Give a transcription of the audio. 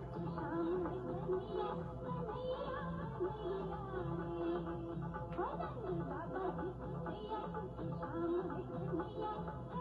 अमृगं गञ्जेन पदेयम्। पायन्यं